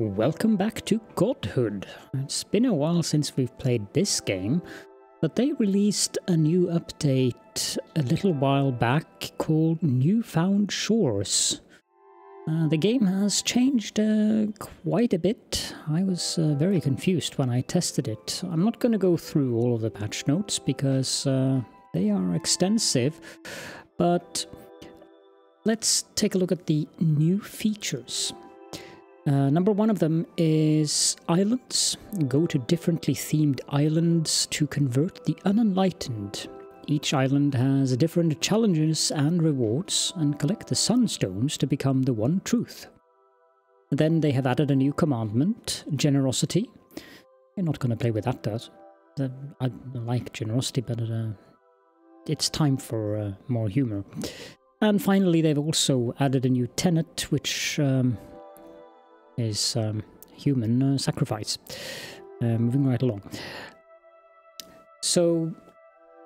Welcome back to Godhood. It's been a while since we've played this game, but they released a new update a little while back called Newfound Shores. Uh, the game has changed uh, quite a bit. I was uh, very confused when I tested it. I'm not going to go through all of the patch notes because uh, they are extensive, but let's take a look at the new features. Uh, number one of them is islands. Go to differently themed islands to convert the unenlightened. Each island has different challenges and rewards, and collect the sunstones to become the one truth. Then they have added a new commandment, generosity. I'm not going to play with that, does. I like generosity, but uh, it's time for uh, more humor. And finally, they've also added a new tenet, which um, is um, human uh, sacrifice. Uh, moving right along. So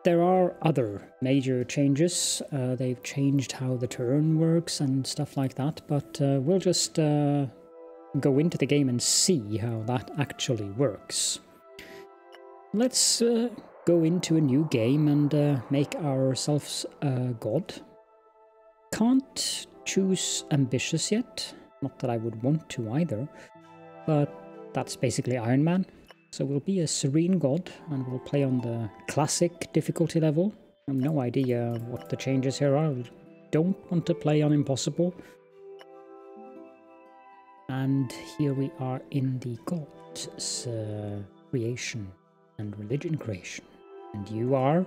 there are other major changes. Uh, they've changed how the turn works and stuff like that, but uh, we'll just uh, go into the game and see how that actually works. Let's uh, go into a new game and make ourselves a god. Can't choose ambitious yet. Not that I would want to either, but that's basically Iron Man. So we'll be a Serene God, and we'll play on the Classic difficulty level. I have no idea what the changes here are. Don't want to play on Impossible. And here we are in the God's uh, creation and religion creation. And you are?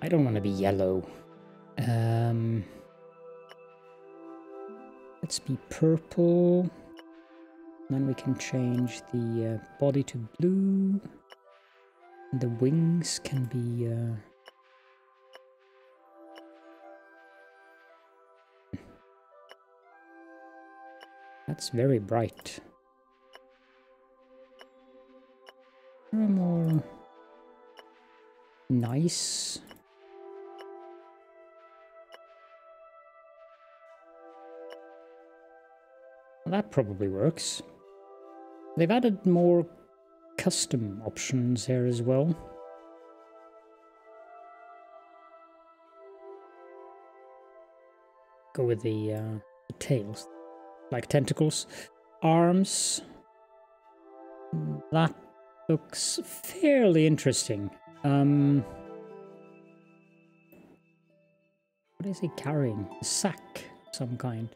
I don't want to be yellow. Um, Let's be purple. Then we can change the uh, body to blue. And the wings can be... Uh... That's very bright. more nice that probably works. They've added more custom options here as well. Go with the, uh, the tails, like tentacles. Arms. That looks fairly interesting. Um, what is he carrying? A sack of some kind.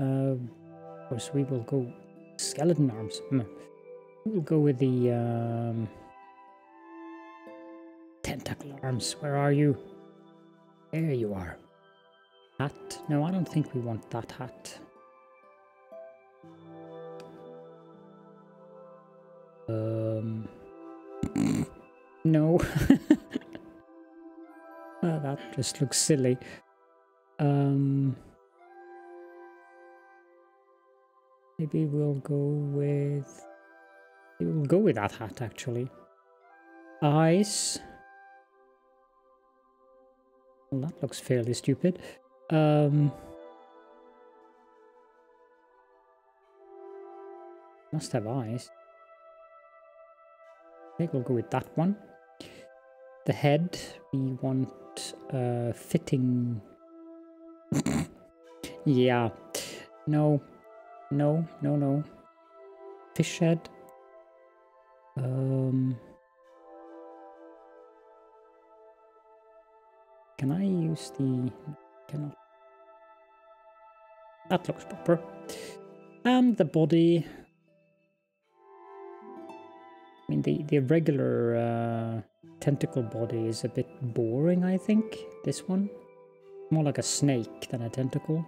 Uh, of course, we will go skeleton arms. Hmm. We'll go with the um, tentacle arms. Where are you? There you are. Hat? No, I don't think we want that hat. Um. no. well, that just looks silly. Maybe we'll go with... We'll go with that hat, actually. Eyes. Well, that looks fairly stupid. Um... Must have eyes. I think we'll go with that one. The head, we want uh, fitting... yeah. No, no, no, no. Fish head. Um... Can I use the... Cannot. That looks proper. And the body... I mean, the, the regular uh, tentacle body is a bit boring, I think. This one. More like a snake than a tentacle.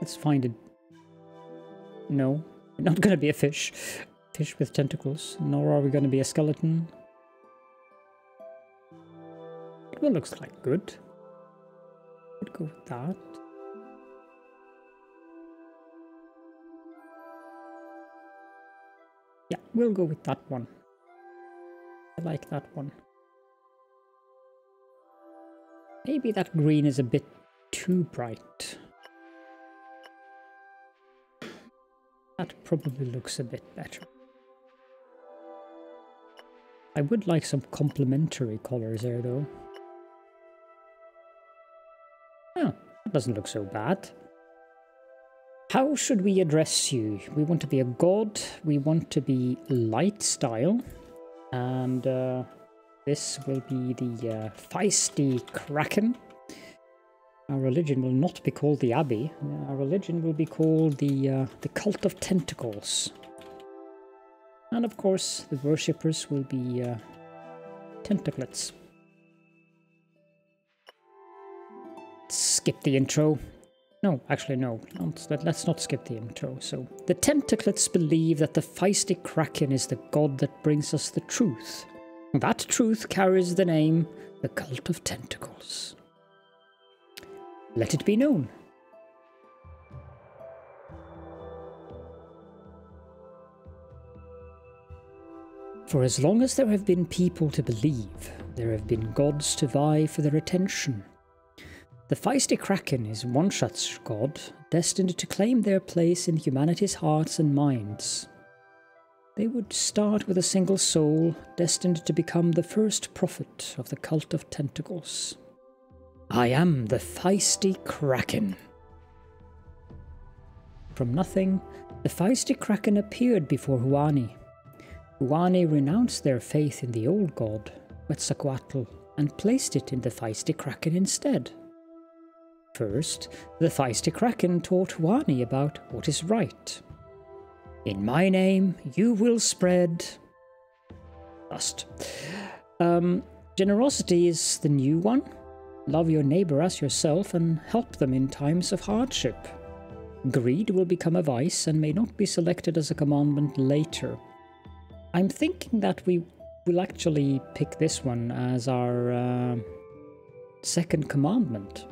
Let's find it no, we're not to be a fish. Fish with tentacles. Nor are we to be a skeleton. It looks like good. Could go with that. Yeah, we'll go with that one. I like that one. Maybe that green is a bit too bright. That probably looks a bit better. I would like some complementary colors there though. Oh, that doesn't look so bad. How should we address you? We want to be a god, we want to be light style, and uh, this will be the uh, feisty kraken. Our religion will not be called the Abbey. Our religion will be called the uh, the Cult of Tentacles. And of course, the worshippers will be uh, tentaclets. Skip the intro. No, actually, no. Let's not skip the intro. So, the Tentaclets believe that the feisty Kraken is the god that brings us the truth. That truth carries the name the Cult of Tentacles. Let it be known. For as long as there have been people to believe, there have been gods to vie for their attention. The feisty Kraken is one such god, destined to claim their place in humanity's hearts and minds. They would start with a single soul, destined to become the first prophet of the cult of tentacles. I am the feisty Kraken. From nothing, the feisty Kraken appeared before Huani. Huani renounced their faith in the old god, Quetzalcoatl, and placed it in the feisty Kraken instead. First, the feisty Kraken taught Huani about what is right. In my name, you will spread. Lust. Um, generosity is the new one. Love your neighbor as yourself and help them in times of hardship. Greed will become a vice and may not be selected as a commandment later. I'm thinking that we will actually pick this one as our uh, second commandment.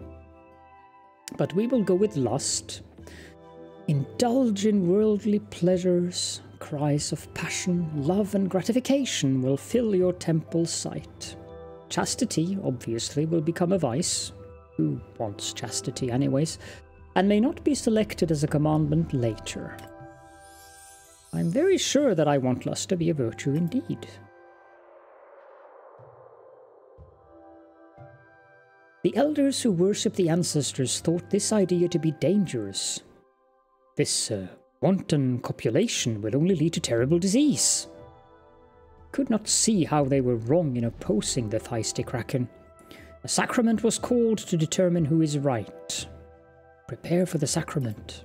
But we will go with lust. Indulge in worldly pleasures, cries of passion, love, and gratification will fill your temple site. Chastity, obviously, will become a vice. Who wants chastity, anyways? And may not be selected as a commandment later. I'm very sure that I want lust to be a virtue indeed. The elders who worship the ancestors thought this idea to be dangerous. This uh, wanton copulation will only lead to terrible disease. Could not see how they were wrong in opposing the feisty kraken. A sacrament was called to determine who is right. Prepare for the sacrament.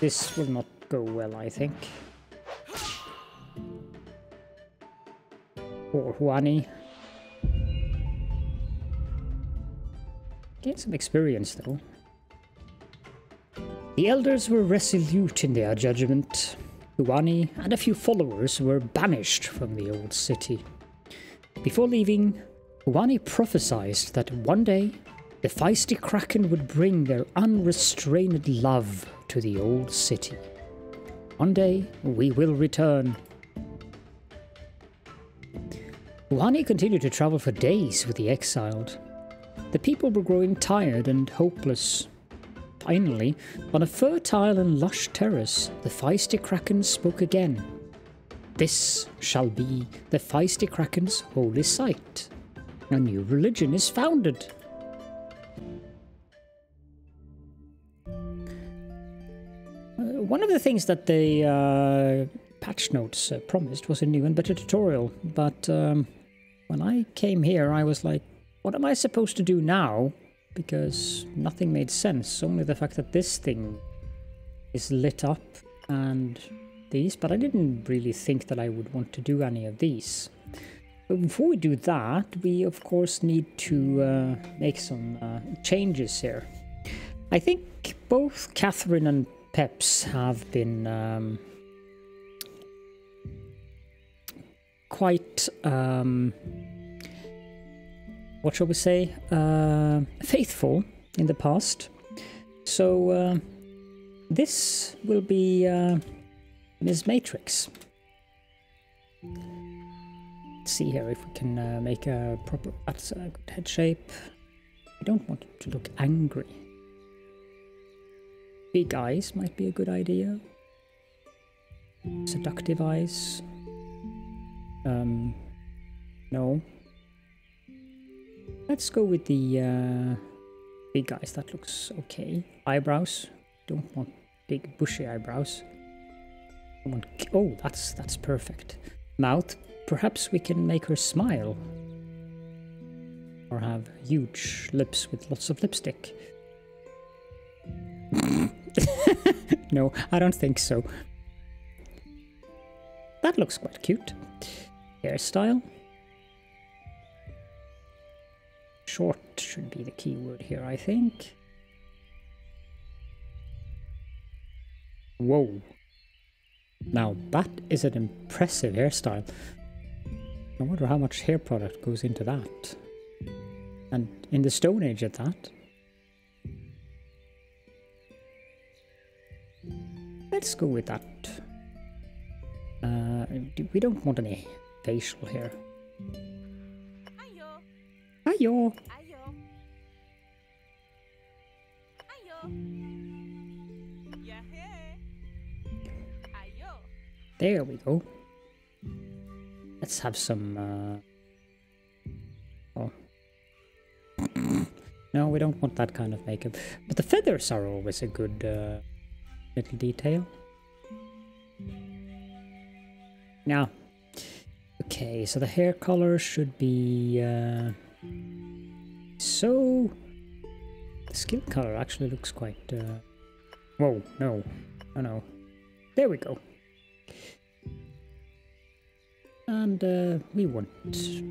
This will not go well, I think. Huani. Gain some experience, though. The elders were resolute in their judgment. Huani and a few followers were banished from the old city. Before leaving, Huani prophesied that one day the feisty Kraken would bring their unrestrained love to the old city. One day we will return. Huani continued to travel for days with the exiled. The people were growing tired and hopeless. Finally, on a fertile and lush terrace, the feisty Kraken spoke again. This shall be the feisty Kraken's holy site. A new religion is founded. one of the things that the uh, patch notes uh, promised was a new and better tutorial, but um, when I came here, I was like, what am I supposed to do now? Because nothing made sense, only the fact that this thing is lit up and these, but I didn't really think that I would want to do any of these. But before we do that, we of course need to uh, make some uh, changes here. I think both Catherine and peps have been um, quite, um, what shall we say, uh, faithful in the past. So uh, this will be uh, Ms. Matrix. Let's see here if we can uh, make a proper. That's a good head shape. We don't want it to look angry. Big eyes might be a good idea. Seductive eyes. Um, no. Let's go with the uh, big eyes. That looks okay. Eyebrows. Don't want big bushy eyebrows. Want. Oh, that's that's perfect. Mouth. Perhaps we can make her smile. Or have huge lips with lots of lipstick. no, I don't think so. That looks quite cute. Hairstyle. Short should be the key word here, I think. Whoa. Now that is an impressive hairstyle. I wonder how much hair product goes into that. And in the Stone Age at that. Let's go with that. Uh, we don't want any facial hair. Ayo. There we go. Let's have some. Uh... Oh. no, we don't want that kind of makeup. But the feathers are always a good uh, little detail. Now, okay, so the hair color should be. Uh... So. The skin color actually looks quite. Uh... Whoa, no. Oh no. There we go. And uh, we want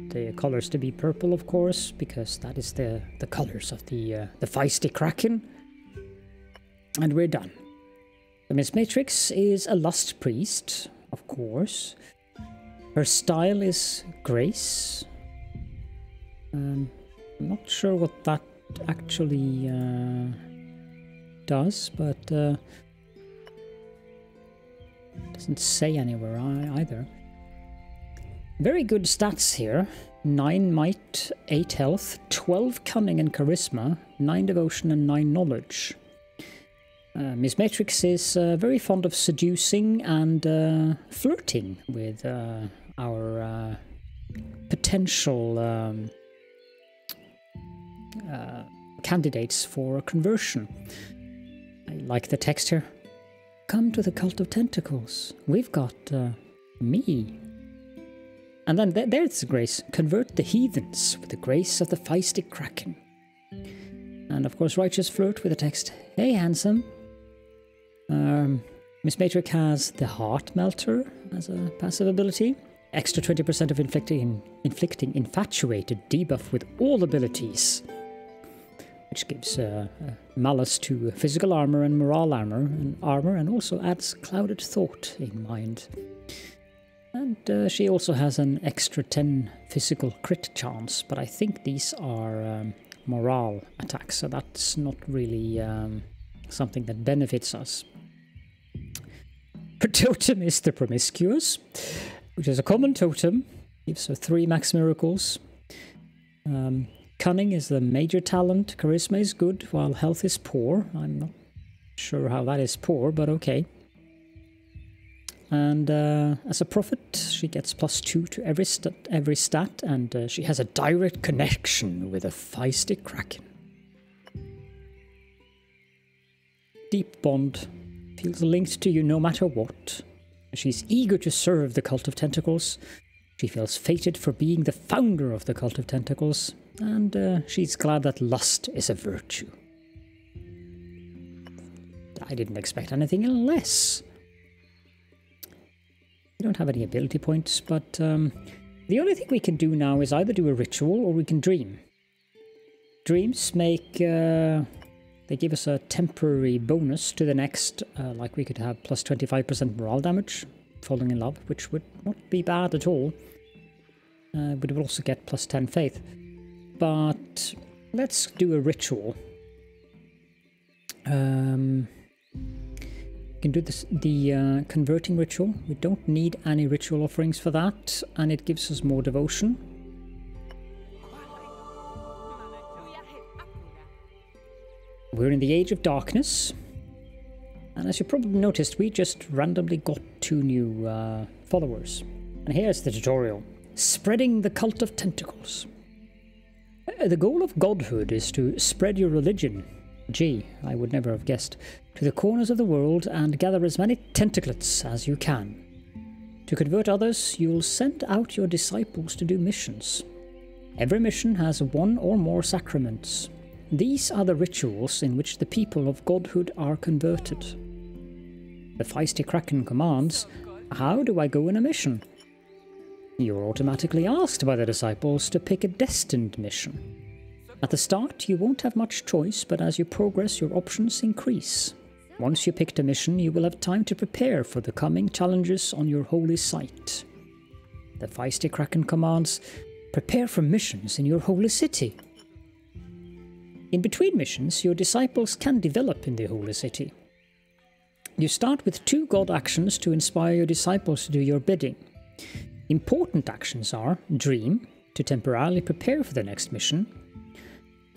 the colors to be purple, of course, because that is the, the colors of the uh, the feisty kraken. And we're done. The Miss Matrix is a lust priest, of course. Her style is grace. Um, I'm not sure what that actually uh, does, but uh, doesn't say anywhere ei- either. Very good stats here. 9 might, 8 health, 12 cunning and charisma, 9 devotion and 9 knowledge. Uh, Miss Matrix is uh, very fond of seducing and uh, flirting with uh, our uh, potential um, uh, candidates for conversion. I like the text here. Come to the cult of tentacles. We've got uh, me. And then th- there's the grace. Convert the heathens with the grace of the feisty kraken. And of course, righteous flirt with the text. Hey, handsome. Um, Miss Matrix has the heart melter as a passive ability. Extra 20% of inflicting, inflicting infatuated debuff with all abilities. Which gives uh, uh, malice to physical armor and morale armor and armor, and also adds clouded thought in mind. And uh, she also has an extra 10 physical crit chance, but I think these are um, morale attacks, so that's not really um, something that benefits us. Her totem is the Promiscuous, which is a common totem, gives her three max miracles. Um, cunning is the major talent, charisma is good, while health is poor. I'm not sure how that is poor, but okay. And uh, as a prophet, she gets plus two to every stat, every stat, and uh, she has a direct connection with a feisty kraken. Deep bond feels linked to you no matter what. She's eager to serve the cult of tentacles. She feels fated for being the founder of the cult of tentacles, and uh, she's glad that lust is a virtue. I didn't expect anything less. We don't have any ability points, but um, the only thing we can do now is either do a ritual or we can dream. Dreams make. Uh, they give us a temporary bonus to the next, uh, like we could have plus 25% morale damage, falling in love, which would not be bad at all. Uh, we would also get plus 10 faith. But let's do a ritual. Um, You can do this, the uh, converting ritual. We don't need any ritual offerings for that, and it gives us more devotion. We're in the Age of Darkness, and as you probably noticed, we just randomly got two new uh, followers. And here's the tutorial Spreading the Cult of Tentacles. Uh, The goal of godhood is to spread your religion. Gee, I would never have guessed. To the corners of the world and gather as many tentaclets as you can. To convert others, you'll send out your disciples to do missions. Every mission has one or more sacraments. These are the rituals in which the people of godhood are converted. The feisty Kraken commands, How do I go on a mission? You're automatically asked by the disciples to pick a destined mission. At the start, you won't have much choice, but as you progress, your options increase. Once you picked a mission, you will have time to prepare for the coming challenges on your holy site. The feisty Kraken commands, Prepare for missions in your holy city. In between missions, your disciples can develop in the holy city. You start with two god actions to inspire your disciples to do your bidding. Important actions are Dream, to temporarily prepare for the next mission,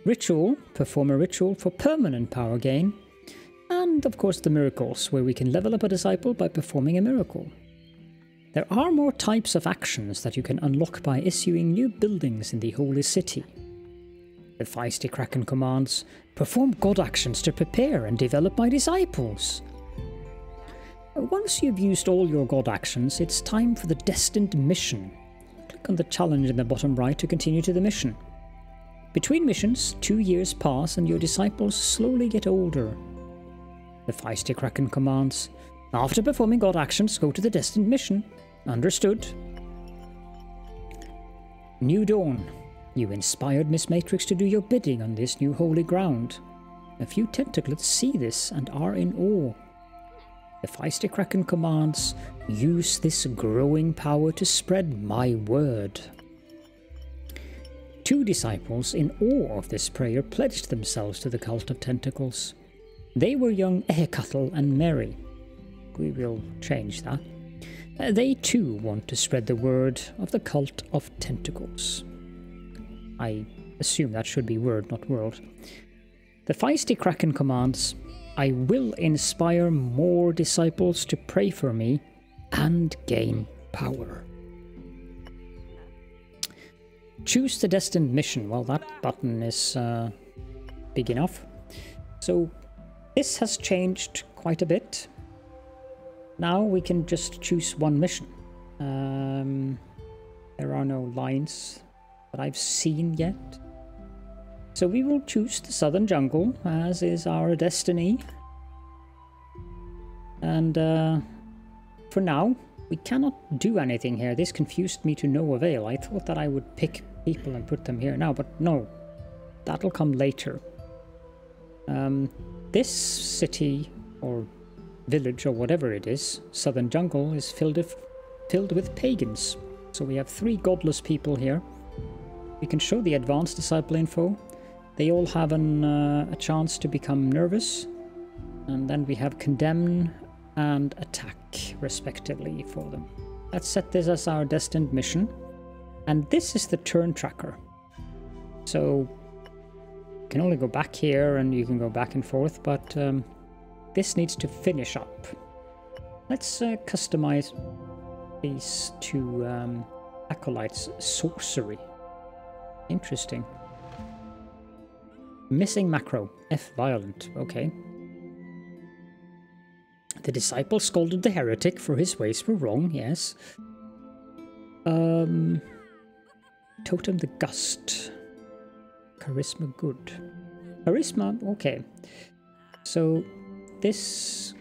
Ritual, perform a ritual for permanent power gain, and of course the miracles, where we can level up a disciple by performing a miracle. There are more types of actions that you can unlock by issuing new buildings in the Holy City. The feisty Kraken commands perform god actions to prepare and develop my disciples. Once you've used all your god actions, it's time for the destined mission. Click on the challenge in the bottom right to continue to the mission. Between missions, two years pass and your disciples slowly get older. The feisty Kraken commands After performing god actions, go to the destined mission. Understood. New Dawn. You inspired Miss Matrix to do your bidding on this new holy ground. A few tentaclets see this and are in awe. The feisty Kraken commands Use this growing power to spread my word. Two disciples, in awe of this prayer, pledged themselves to the cult of tentacles. They were young Ehecatl and Mary. We will change that. They too want to spread the word of the cult of tentacles. I assume that should be word, not world. The feisty Kraken commands I will inspire more disciples to pray for me and gain power. Choose the destined mission. Well, that button is uh, big enough. So this has changed quite a bit. Now we can just choose one mission. Um, there are no lines that I've seen yet. So we will choose the southern jungle, as is our destiny. And uh, for now, we cannot do anything here. This confused me to no avail. I thought that I would pick people and put them here now, but no. That'll come later. Um, this city, or village, or whatever it is, southern jungle, is filled, filled with pagans. So we have three godless people here. We can show the advanced disciple info. They all have an, uh, a chance to become nervous. And then we have condemn and attack, respectively, for them. Let's set this as our destined mission. And this is the turn tracker. So you can only go back here and you can go back and forth, but um, this needs to finish up. Let's uh, customize these two um, acolytes sorcery. Interesting. Missing macro. F violent. Okay. The disciple scolded the heretic for his ways were wrong, yes. Um, totem the gust. Charisma good. Charisma, okay. So this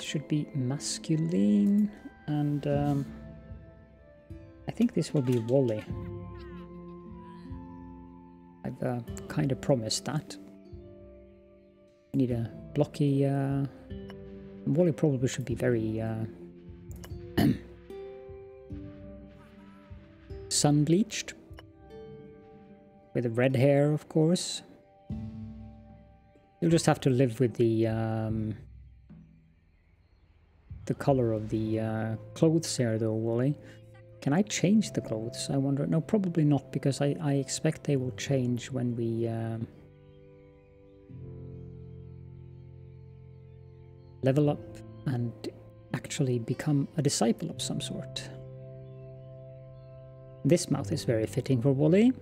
should be masculine and um, I think this will be Wally. I've uh, kind of promised that. Need a blocky. Uh, Wally probably should be very uh, sun bleached with red hair, of course. You'll just have to live with the um, the color of the uh, clothes here, though, Wooly. Can I change the clothes? I wonder. No, probably not, because I, I expect they will change when we um, level up and actually become a disciple of some sort. This mouth is very fitting for Wally.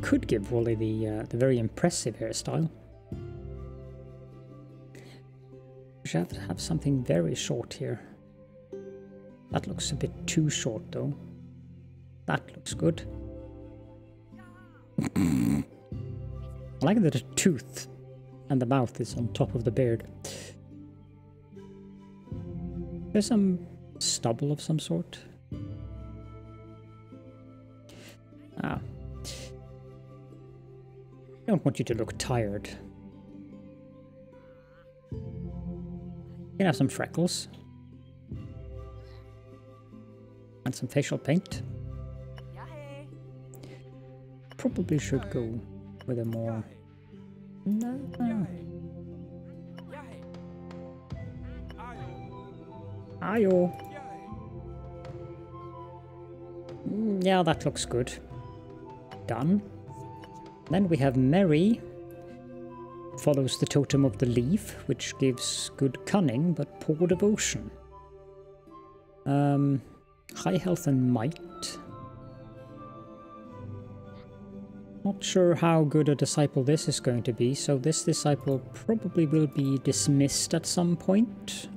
Could give Wally the uh, the very impressive hairstyle. Have something very short here. That looks a bit too short though. That looks good. I like that the tooth and the mouth is on top of the beard. There's some stubble of some sort. Ah. I don't want you to look tired. Can have some freckles. And some facial paint. Probably should go with a more... No, no. Ayo. Mm, Yeah, that looks good. Done. Then we have Mary. Follows the totem of the leaf, which gives good cunning but poor devotion. Um, high health and might. Not sure how good a disciple this is going to be, so this disciple probably will be dismissed at some point.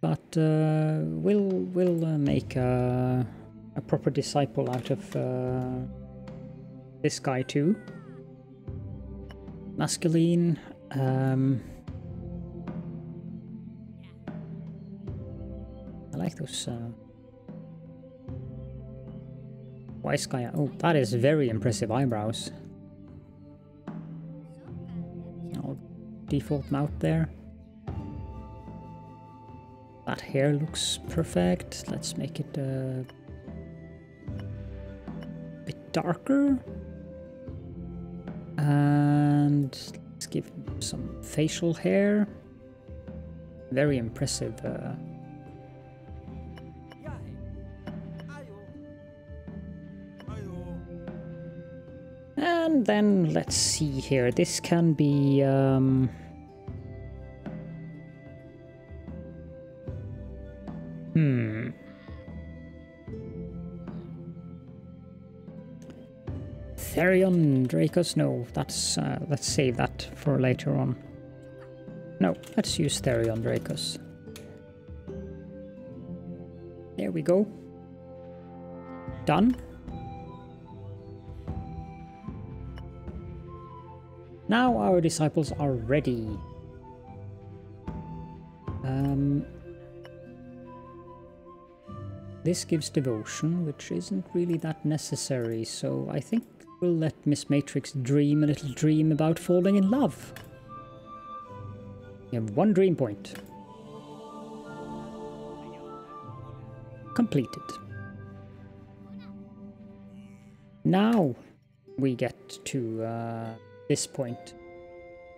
But uh, we'll we'll uh, make a, a proper disciple out of uh, this guy too. Masculine. Um, I like those. Uh, wise guy. Oh, that is very impressive eyebrows. I'll default mount there. That hair looks perfect. Let's make it a bit darker. And let's give him some facial hair. Very impressive. Uh, and then let's see here. This can be. Um, Hmm. Therion Dracos? No, that's uh, let's save that for later on. No, let's use Therion Dracos. There we go. Done. Now our disciples are ready. Um, this gives devotion, which isn't really that necessary, so I think we'll let Miss Matrix dream a little dream about falling in love. You have one dream point. Completed. Now we get to uh, this point.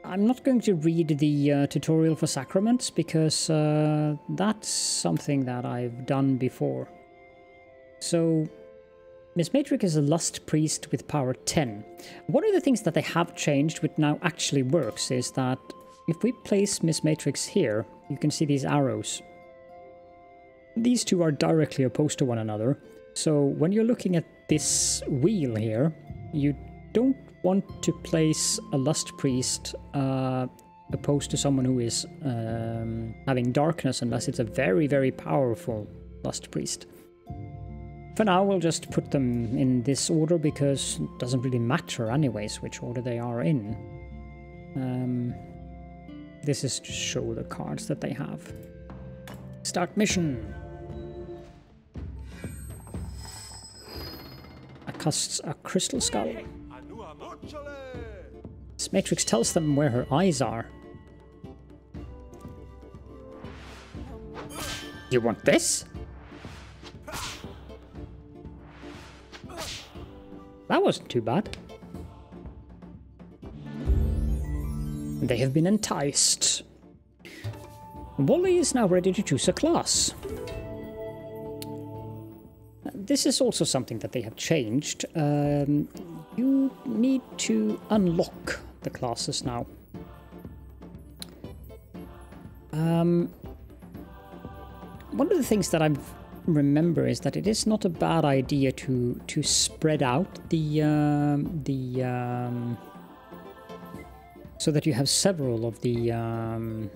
I'm not going to read the uh, tutorial for sacraments because uh, that's something that I've done before. So, Miss Matrix is a lust priest with power 10. One of the things that they have changed, which now actually works, is that if we place Miss Matrix here, you can see these arrows. These two are directly opposed to one another. So when you're looking at this wheel here, you don't want to place a lust priest uh, opposed to someone who is um, having darkness unless it's a very, very powerful lust priest. For now, we'll just put them in this order because it doesn't really matter anyways which order they are in. Um, this is to show the cards that they have. Start mission! Casts a crystal skull. This matrix tells them where her eyes are. You want this? That wasn't too bad. They have been enticed. Wally is now ready to choose a class. This is also something that they have changed. Um, you need to unlock the classes now. Um, one of the things that I remember is that it is not a bad idea to to spread out the um, the um, so that you have several of the um,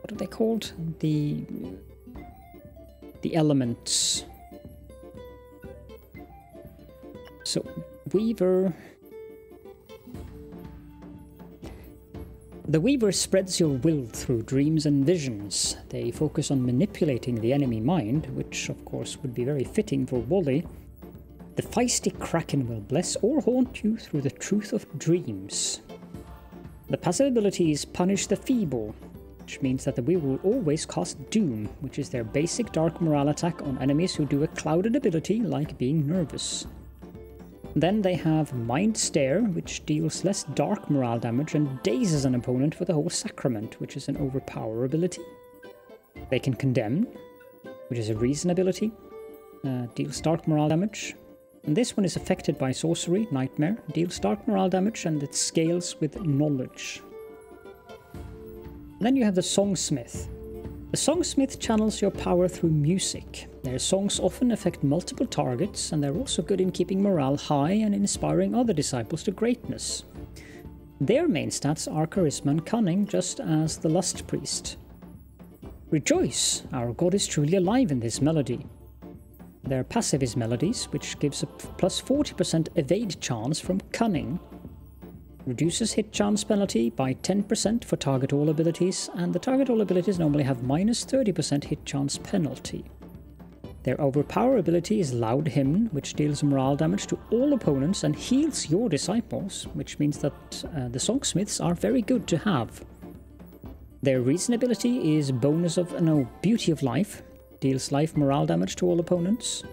what are they called the the elements. So Weaver The Weaver spreads your will through dreams and visions. They focus on manipulating the enemy mind, which of course would be very fitting for Wally. The feisty Kraken will bless or haunt you through the truth of dreams. The passive abilities punish the feeble, which means that the Weaver will always cast Doom, which is their basic dark morale attack on enemies who do a clouded ability like being nervous. Then they have Mind Stare, which deals less dark morale damage and dazes an opponent with the whole Sacrament, which is an overpower ability. They can Condemn, which is a Reason ability, uh, deals dark morale damage. And this one is affected by Sorcery, Nightmare, deals dark morale damage, and it scales with Knowledge. then you have the Songsmith. The Songsmith channels your power through music. Their songs often affect multiple targets, and they're also good in keeping morale high and inspiring other disciples to greatness. Their main stats are charisma and cunning, just as the Lust Priest. Rejoice! Our god is truly alive in this melody. Their passive is melodies, which gives a plus 40% evade chance from cunning. Reduces hit chance penalty by 10% for target all abilities, and the target all abilities normally have minus 30% hit chance penalty. Their overpower ability is Loud Hymn, which deals morale damage to all opponents and heals your disciples, which means that uh, the Songsmiths are very good to have. Their Reason ability is Bonus of no Beauty of Life, deals life morale damage to all opponents.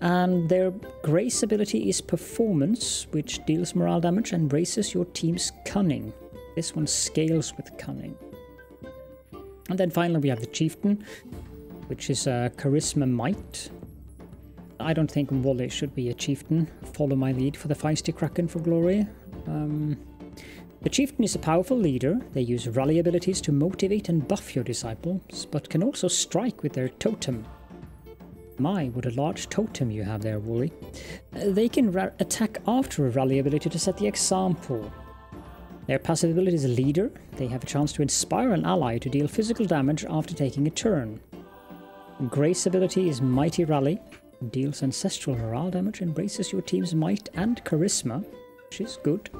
And their Grace ability is Performance, which deals morale damage and raises your team's Cunning. This one scales with Cunning. And then finally we have the Chieftain, which is Charisma Might. I don't think Wally should be a chieftain. Follow my lead for the feisty Kraken for glory. Um, the chieftain is a powerful leader. They use rally abilities to motivate and buff your disciples, but can also strike with their totem. My, what a large totem you have there, Wally. Uh, they can attack after a rally ability to set the example. Their passive ability is a leader. They have a chance to inspire an ally to deal physical damage after taking a turn. Grace ability is Mighty Rally. Deals ancestral morale damage embraces your team's might and charisma, which is good.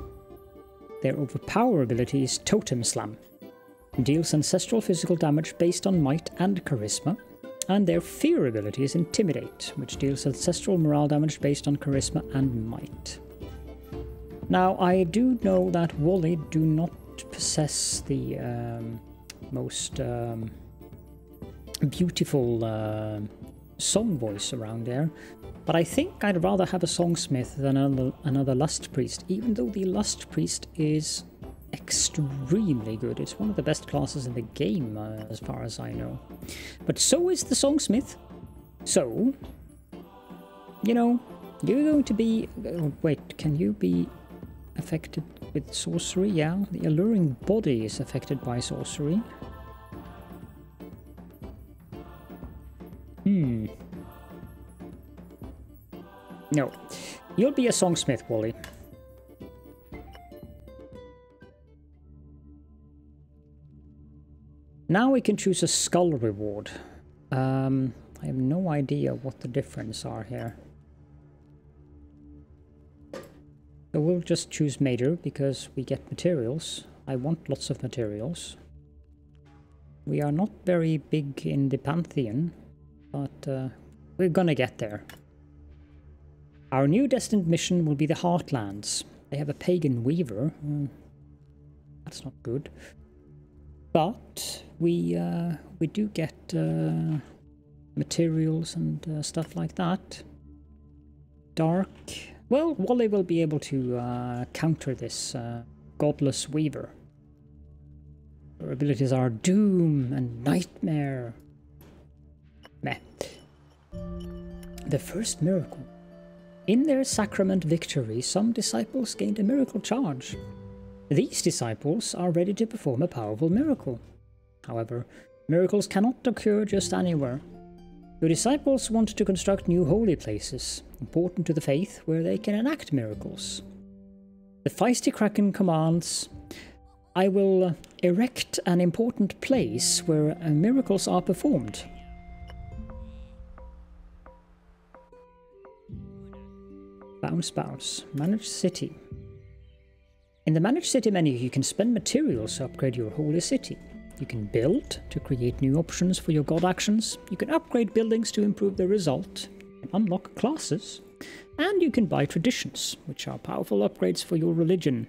Their overpower ability is Totem Slam. Deals ancestral physical damage based on might and charisma. And their fear ability is Intimidate, which deals ancestral morale damage based on charisma and might. Now, I do know that Wally do not possess the um, most um, beautiful uh, song voice around there. But I think I'd rather have a songsmith than another, another lust priest, even though the lust priest is extremely good. It's one of the best classes in the game, uh, as far as I know. But so is the songsmith. So, you know, you're going to be... Uh, wait, can you be affected with sorcery? Yeah, the alluring body is affected by sorcery. Hmm. No. You'll be a songsmith, Wally. Now we can choose a skull reward. Um, I have no idea what the difference are here. So we'll just choose major because we get materials. I want lots of materials. We are not very big in the Pantheon, but uh, we're gonna get there. Our new destined mission will be the Heartlands. They have a pagan weaver. Mm, that's not good. But we uh, we do get uh, materials and uh, stuff like that. dark. Well, Wally will be able to uh, counter this uh, Godless Weaver. Her abilities are Doom and Nightmare. Meh. The first miracle. In their sacrament victory, some disciples gained a miracle charge. These disciples are ready to perform a powerful miracle. However, miracles cannot occur just anywhere. The disciples want to construct new holy places, important to the faith, where they can enact miracles. The Feisty Kraken commands I will uh, erect an important place where uh, miracles are performed. Bounce Bounce. Manage City. In the Manage City menu, you can spend materials to upgrade your holy city. You can build to create new options for your god actions. You can upgrade buildings to improve the result. unlock classes. And you can buy traditions, which are powerful upgrades for your religion.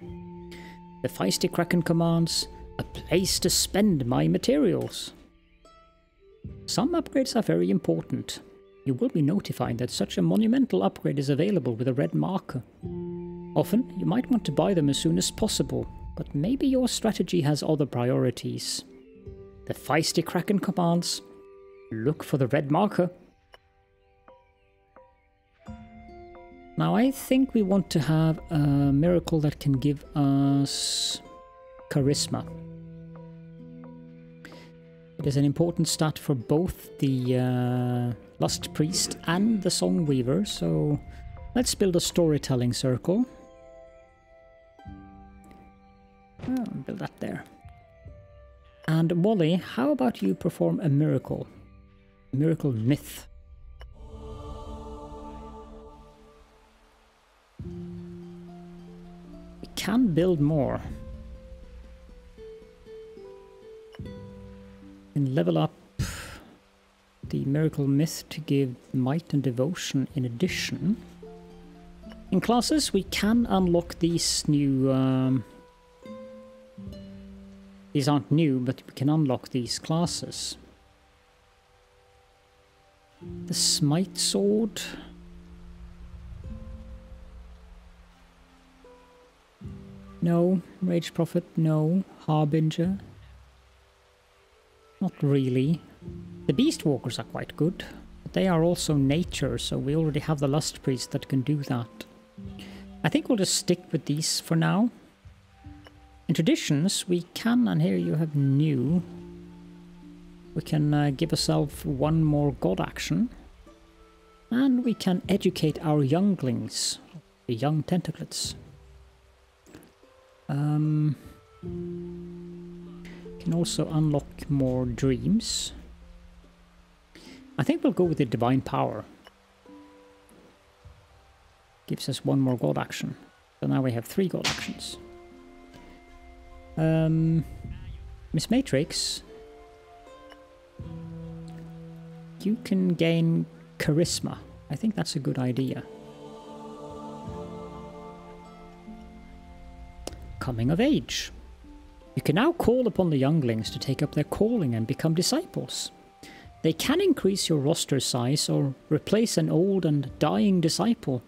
The Feisty Kraken commands a place to spend my materials. Some upgrades are very important. You will be notified that such a monumental upgrade is available with a red marker. Often, you might want to buy them as soon as possible, but maybe your strategy has other priorities. The Feisty Kraken commands look for the red marker. Now I think we want to have a miracle that can give us charisma. It is an important stat for both the uh, Lust Priest and the Song Weaver, so let's build a storytelling circle. Oh, build that there. And Wally, how about you perform a miracle? miracle myth. We can build more. And level up the miracle myth to give might and devotion in addition. In classes, we can unlock these new um, these aren't new, but we can unlock these classes. The Smite Sword. No. Rage Prophet, no. Harbinger. Not really. The Beast Walkers are quite good. But they are also nature, so we already have the Lust Priest that can do that. I think we'll just stick with these for now. In traditions, we can, and here you have new, we can uh, give ourselves one more god action. And we can educate our younglings, the young tentaclets. Um, can also unlock more dreams. I think we'll go with the divine power. Gives us one more god action. So now we have three god actions. Um, Miss Matrix, you can gain charisma. I think that's a good idea. Coming of age. You can now call upon the younglings to take up their calling and become disciples. They can increase your roster size or replace an old and dying disciple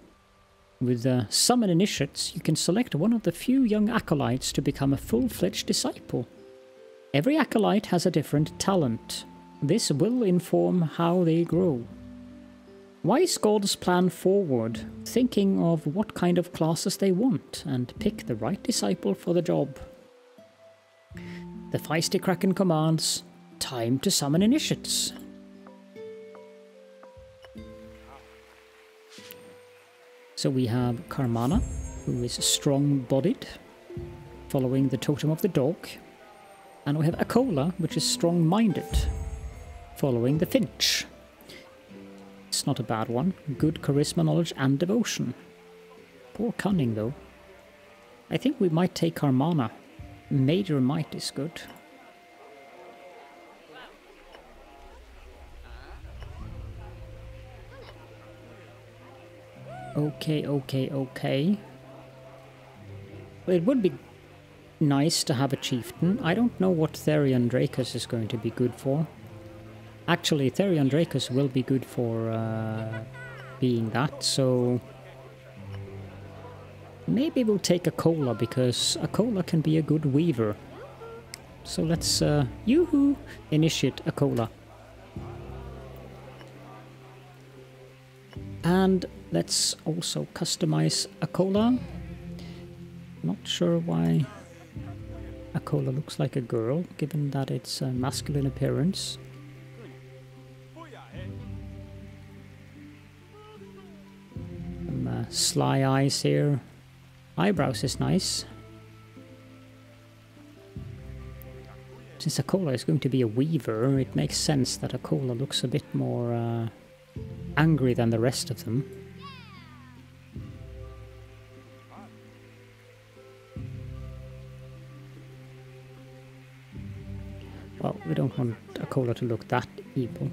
with uh, summon initiates, you can select one of the few young acolytes to become a full-fledged disciple. Every acolyte has a different talent. This will inform how they grow. Wise gods plan forward, thinking of what kind of classes they want, and pick the right disciple for the job. The Feisty Kraken commands, time to summon initiates. So we have Karmana, who is strong-bodied, following the totem of the dog. And we have Akola, which is strong-minded, following the finch. It's not a bad one. Good charisma, knowledge, and devotion. Poor cunning, though. I think we might take Karmana. Major might is good. Okay, okay, okay. It would be nice to have a chieftain. I don't know what Therion Dracus is going to be good for. Actually, Therion Dracus will be good for uh, being that, so Maybe we'll take Akola, because Akola can be a good weaver. So let's, uh, yoo-hoo, initiate Akola. And let's also customize Akola. Not sure why Akola looks like a girl, given that it's a masculine appearance. Some uh, sly eyes here. Eyebrows is nice. Since Akola is going to be a weaver, it makes sense that Akola looks a bit more uh, angry than the rest of them. We don't want Akola to look that evil.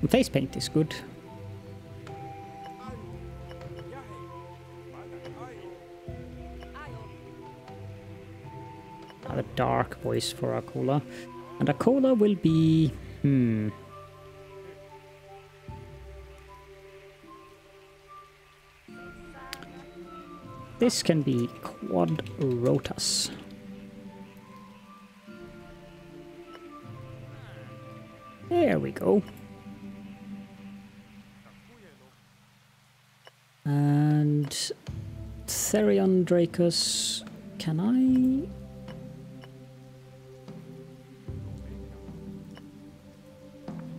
And face paint is good. a dark voice for Akola. And Akola will be... Hmm... This can be Quad Rotas. There we go. And Therion Dracus, can I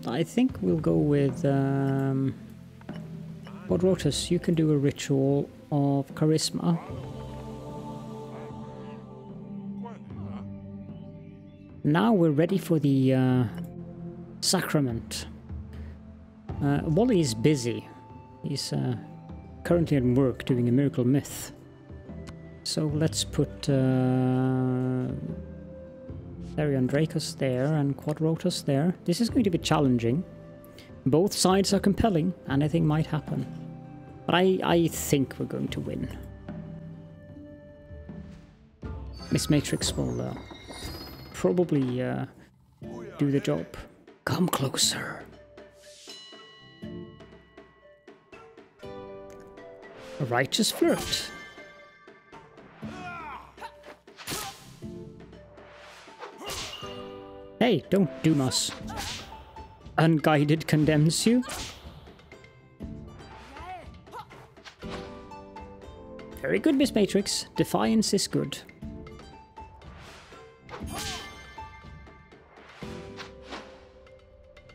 I think we'll go with um, Quadrotus. You can do a ritual of charisma. Now we're ready for the uh, sacrament. Uh, Wally is busy. He's uh, currently at work doing a miracle myth. So let's put uh, Dracus there and Quadrotus there. This is going to be challenging. Both sides are compelling. Anything might happen. But I, I think we're going to win. Miss Matrix will uh, probably uh, do the job. Come closer. A righteous flirt. Hey, don't doom us. Unguided condemns you? Very good, Miss Matrix. Defiance is good.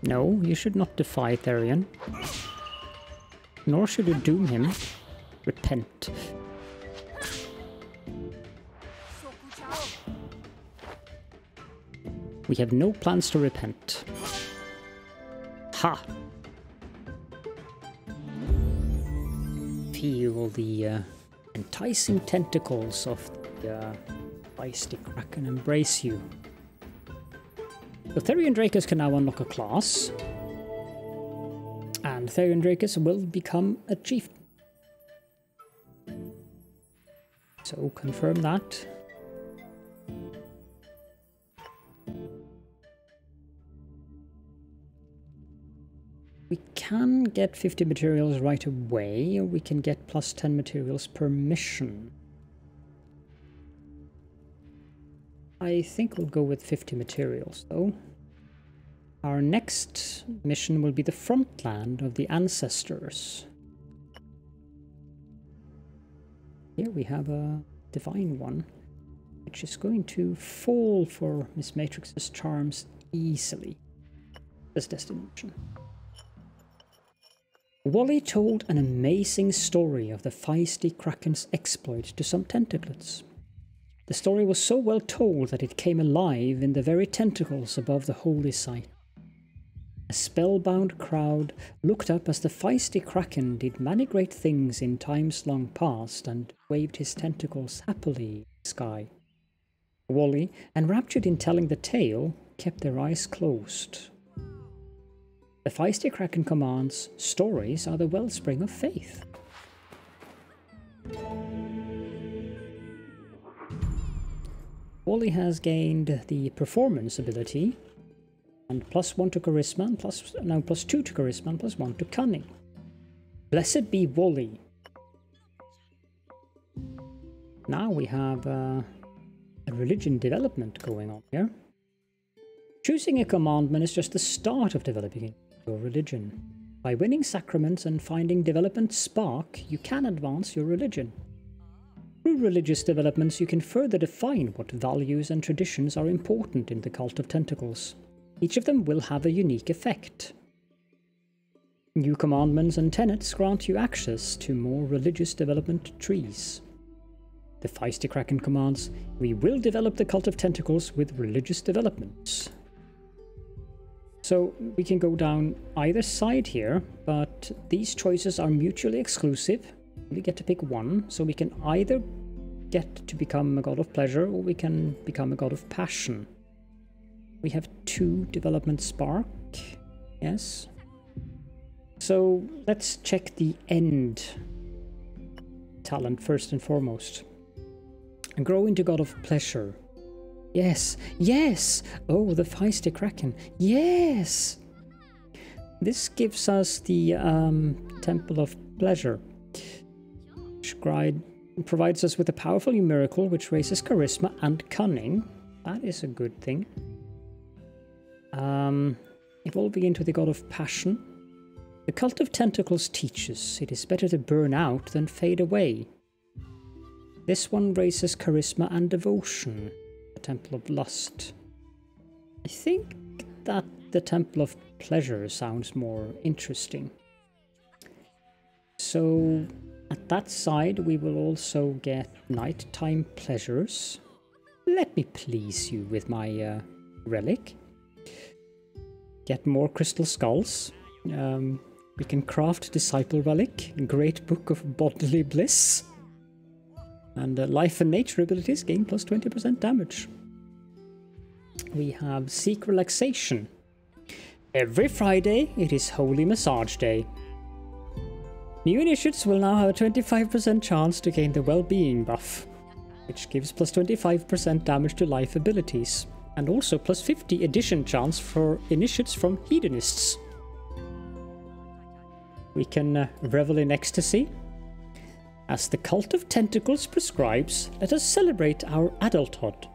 No, you should not defy Therion. Nor should you doom him. Repent. We have no plans to repent. Ha! Feel the uh, enticing tentacles of the uh, feisty kraken embrace you. The Therion Dracus can now unlock a class. And Therion Dracus will become a chief. So confirm that. We can get 50 materials right away, or we can get plus 10 materials per mission. I think we'll go with 50 materials, though. Our next mission will be the frontland of the ancestors. Here we have a divine one, which is going to fall for Miss Matrix's charms easily. This destination. Wally told an amazing story of the feisty Kraken's exploit to some tentaclets. The story was so well told that it came alive in the very tentacles above the holy site. A spellbound crowd looked up as the feisty Kraken did many great things in times long past and waved his tentacles happily in the sky. Wally, enraptured in telling the tale, kept their eyes closed the Feisty Kraken commands, stories are the wellspring of faith. Wally has gained the performance ability and plus one to charisma and plus now plus two to charisma and plus one to cunning. Blessed be Wally. Now we have uh, a religion development going on here. Choosing a commandment is just the start of developing your religion. By winning sacraments and finding development spark, you can advance your religion. Through religious developments, you can further define what values and traditions are important in the Cult of Tentacles. Each of them will have a unique effect. New commandments and tenets grant you access to more religious development trees. The Feisty Kraken commands, we will develop the Cult of Tentacles with religious developments. So we can go down either side here, but these choices are mutually exclusive. We get to pick one, so we can either get to become a god of pleasure or we can become a god of passion. We have two development spark, yes. So let's check the end talent first and foremost. And grow into god of pleasure. Yes, yes! Oh, the feisty kraken. Yes! This gives us the um, Temple of Pleasure, which provides us with a powerful new miracle which raises charisma and cunning. That is a good thing. Um, evolving into the god of passion. The cult of tentacles teaches it is better to burn out than fade away. This one raises charisma and devotion. The temple of Lust. I think that the Temple of Pleasure sounds more interesting. So at that side we will also get nighttime pleasures. Let me please you with my uh, relic. Get more crystal skulls. Um, we can craft Disciple Relic, Great Book of Bodily Bliss. And uh, life and nature abilities gain plus 20% damage. We have Seek Relaxation. Every Friday, it is Holy Massage Day. New initiates will now have a 25% chance to gain the Well-Being buff, which gives plus 25% damage to life abilities, and also plus 50 addition chance for initiates from Hedonists. We can uh, revel in ecstasy, as the Cult of Tentacles prescribes, let us celebrate our adulthood.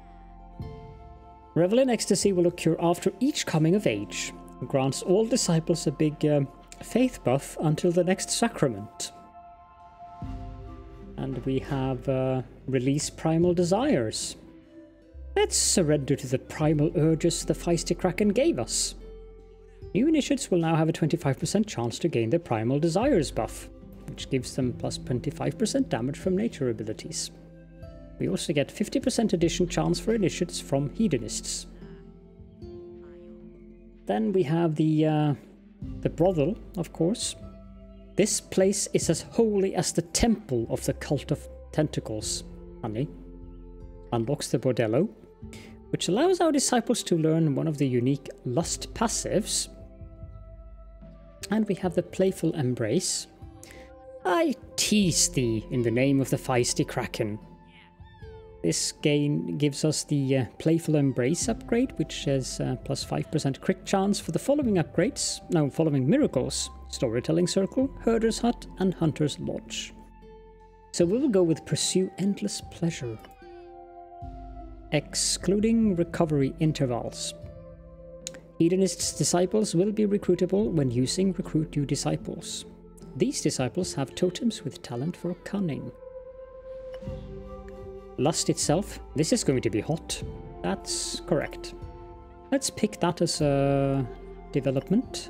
Revel in Ecstasy will occur after each coming of age, grants all disciples a big uh, faith buff until the next sacrament. And we have uh, Release Primal Desires. Let's surrender to the primal urges the Feisty Kraken gave us. New initiates will now have a 25% chance to gain the Primal Desires buff which gives them plus 25% damage from nature abilities. We also get 50% addition chance for initiates from hedonists. Then we have the uh, the brothel, of course. This place is as holy as the temple of the cult of tentacles. Honey unlocks the bordello, which allows our disciples to learn one of the unique lust passives. And we have the playful embrace, I tease thee in the name of the feisty kraken. This gain gives us the uh, Playful Embrace upgrade, which has uh, plus 5% crit chance for the following upgrades, no, following miracles, Storytelling Circle, Herder's Hut, and Hunter's Lodge. So we will go with Pursue Endless Pleasure. Excluding recovery intervals. Hedonist's disciples will be recruitable when using Recruit New Disciples. These disciples have totems with talent for cunning. Lust itself, this is going to be hot. That's correct. Let's pick that as a development.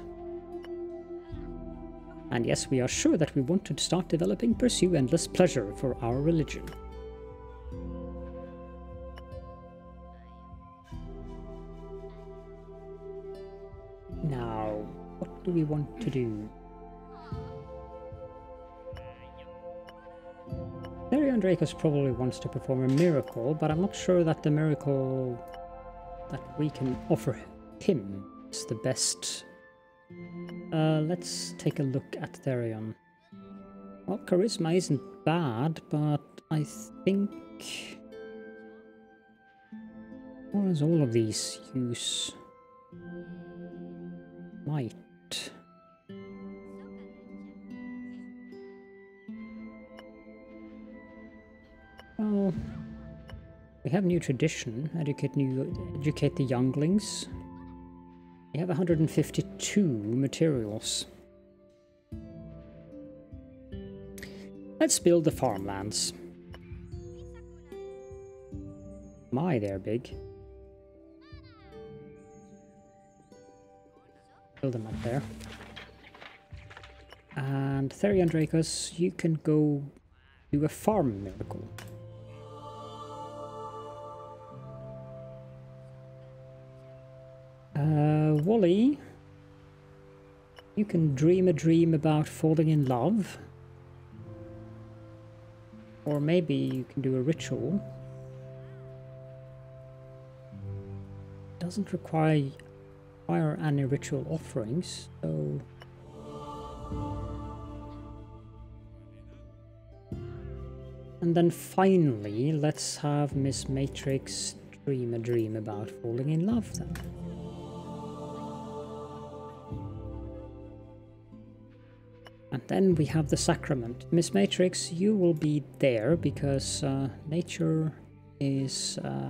And yes, we are sure that we want to start developing Pursue Endless Pleasure for our religion. Now, what do we want to do? Marion Dracos probably wants to perform a miracle, but I'm not sure that the miracle that we can offer him is the best. Uh, let's take a look at Therion. Well, charisma isn't bad, but I think... What does all of these use? Might. Well, we have new tradition. Educate new, educate the younglings. We have 152 materials. Let's build the farmlands. My, they're big. Build them up there. And Therion Dracos, you can go do a farm miracle. Wally, you can dream a dream about falling in love. Or maybe you can do a ritual. Doesn't require, require any ritual offerings, so... And then finally, let's have Miss Matrix dream a dream about falling in love then. And then we have the sacrament. Miss Matrix, you will be there because uh, nature is uh,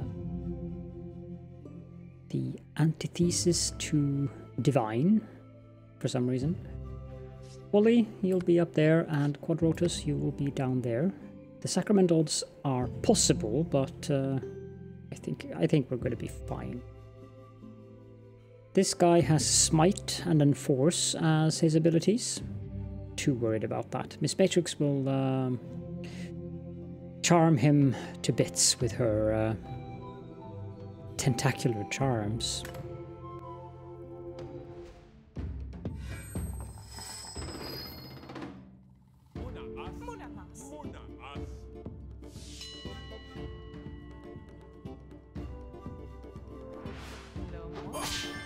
the antithesis to divine for some reason. Wally, you'll be up there, and Quadrotus, you will be down there. The sacrament odds are possible, but uh, I think I think we're going to be fine. This guy has smite and enforce as his abilities too worried about that. Miss Matrix will um, charm him to bits with her uh, tentacular charms.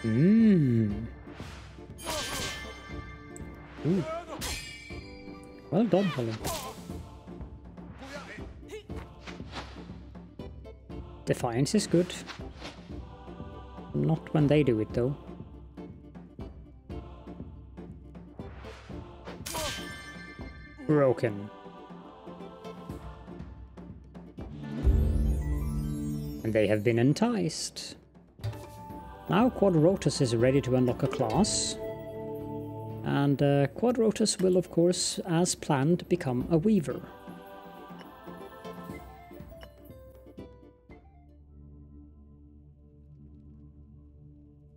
Mmm. Ooh. Well done, Holly. Defiance is good. Not when they do it, though. Broken. And they have been enticed. Now Quadrotus is ready to unlock a class. And uh, Quadrotus will, of course, as planned, become a weaver.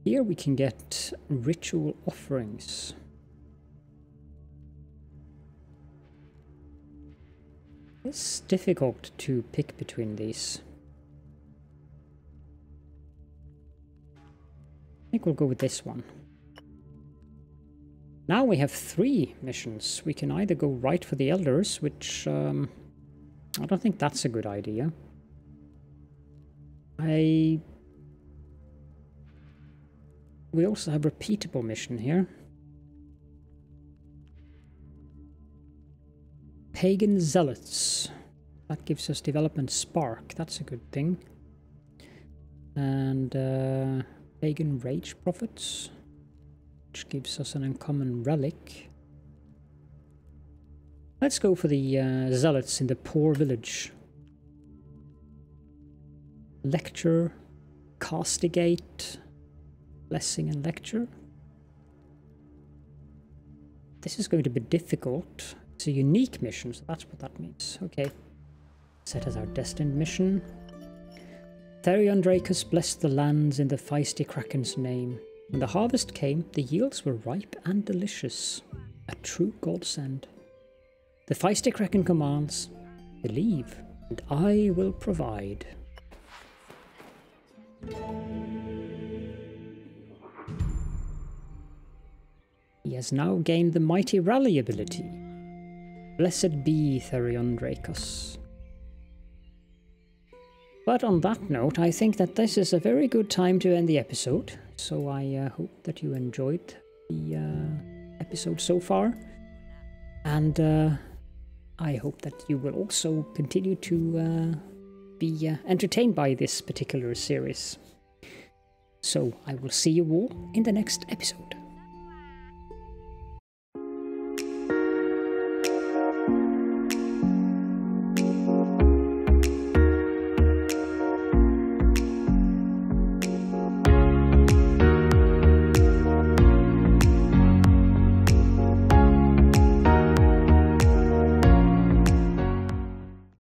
Here we can get ritual offerings. It's difficult to pick between these. I think we'll go with this one. Now we have three missions. We can either go right for the Elders, which um, I don't think that's a good idea. I... We also have repeatable mission here. Pagan Zealots. That gives us development spark. That's a good thing. And uh, Pagan Rage Prophets which gives us an uncommon relic. Let's go for the uh, zealots in the poor village. Lecture, castigate, blessing and lecture. This is going to be difficult. It's a unique mission, so that's what that means. Okay. Set as our destined mission. Therion Dracus blessed the lands in the feisty Kraken's name. When the harvest came, the yields were ripe and delicious. A true godsend. The feisty Kraken commands, Believe, and I will provide. He has now gained the mighty rally ability. Blessed be Therion Dracos. But on that note, I think that this is a very good time to end the episode. So I uh, hope that you enjoyed the uh, episode so far. And uh, I hope that you will also continue to uh, be uh, entertained by this particular series. So I will see you all in the next episode.